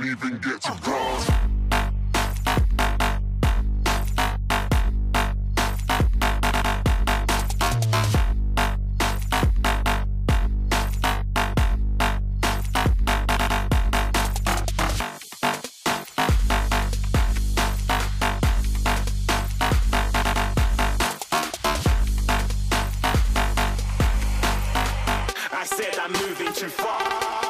Didn't even get to. I said I'm moving too far.